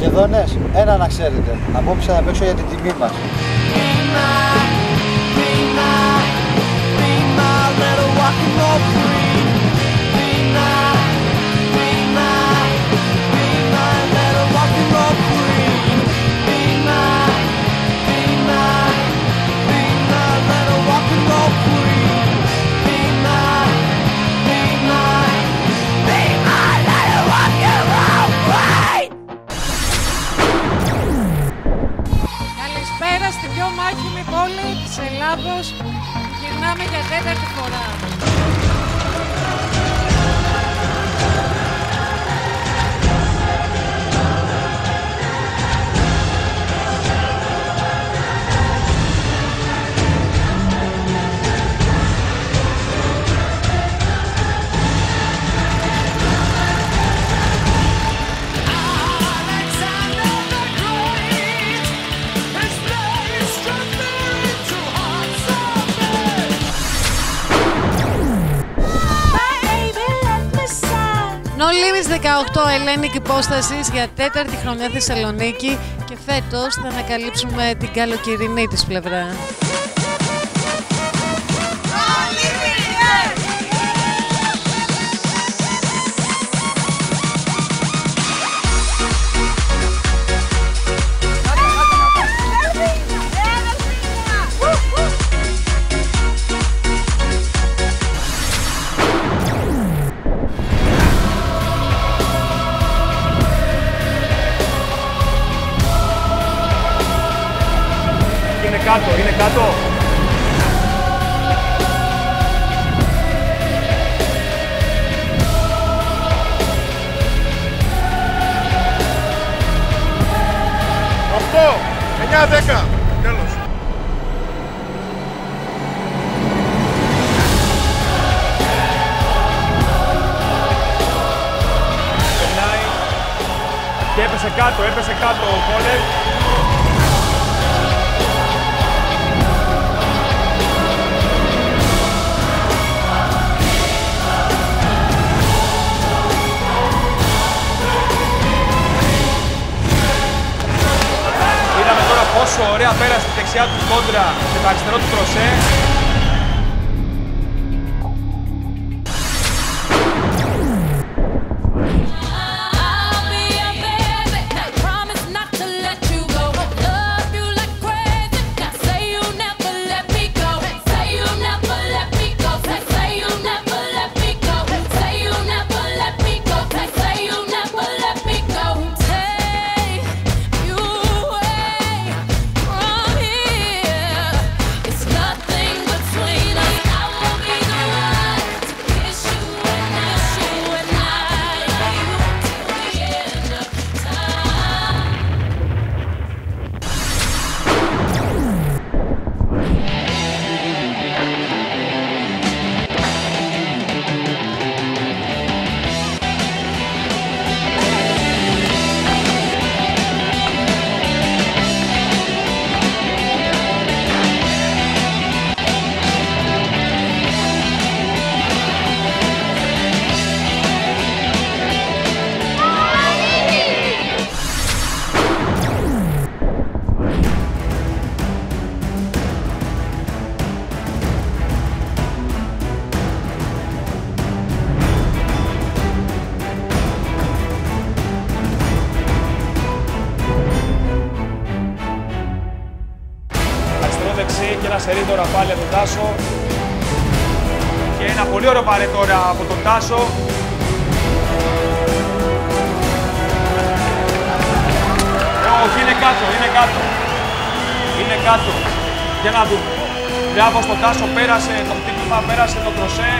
αγώνες, ένα να ξέρετε. Απόψε θα παίξω για την τιμή μας. Της Ελλάδος. Γυρνάμε για τέταρτη φορά. No Limits 18 Ελένικη υπόσταση για τέταρτη χρονιά Θεσσαλονίκη και φέτος θα ανακαλύψουμε την καλοκαιρινή της πλευρά. Κάτω, είναι κάτω. Οκτώ, εννιά, δέκα. Τέλος. Περνάει. Και έπεσε κάτω, έπεσε κάτω ο Κόλερ. Πέρασε τη δεξιά του κόντρα και το αριστερό του τροσέ. Δεξί και ένα σερί τώρα πάλι από τον Τάσο. Και ένα πολύ ωραίο παρέ τώρα από τον Τάσο. Ε, Όχι, είναι κάτω, είναι κάτω. Είναι κάτω. Για να δούμε. Μπράβο στον Τάσο, πέρασε το χτύπημα, πέρασε το κροσέ.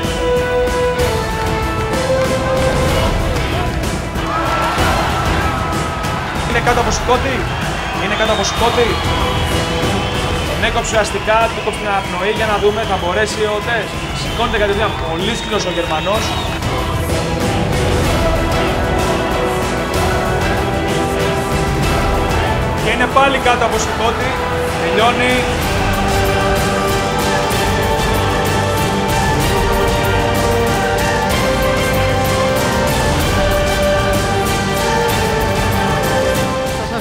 Είναι κάτω από σηκώτη. Είναι κάτω από σηκώτη. Τον έκοψε ουσιαστικά, του έκοψε την αναπνοή για να δούμε, θα μπορέσει ο Τες. Σηκώνεται κατευθείαν. Πολύ σκληρός ο Γερμανός. Και είναι πάλι κάτω από σηκώτη. Τελειώνει.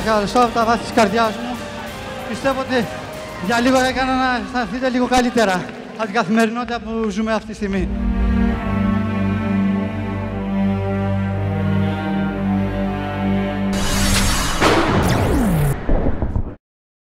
ευχαριστώ από τα βάθη της καρδιάς μου. Πιστεύω ότι για λίγο έκανα να αισθανθείτε λίγο καλύτερα από την καθημερινότητα που ζούμε αυτή τη στιγμή.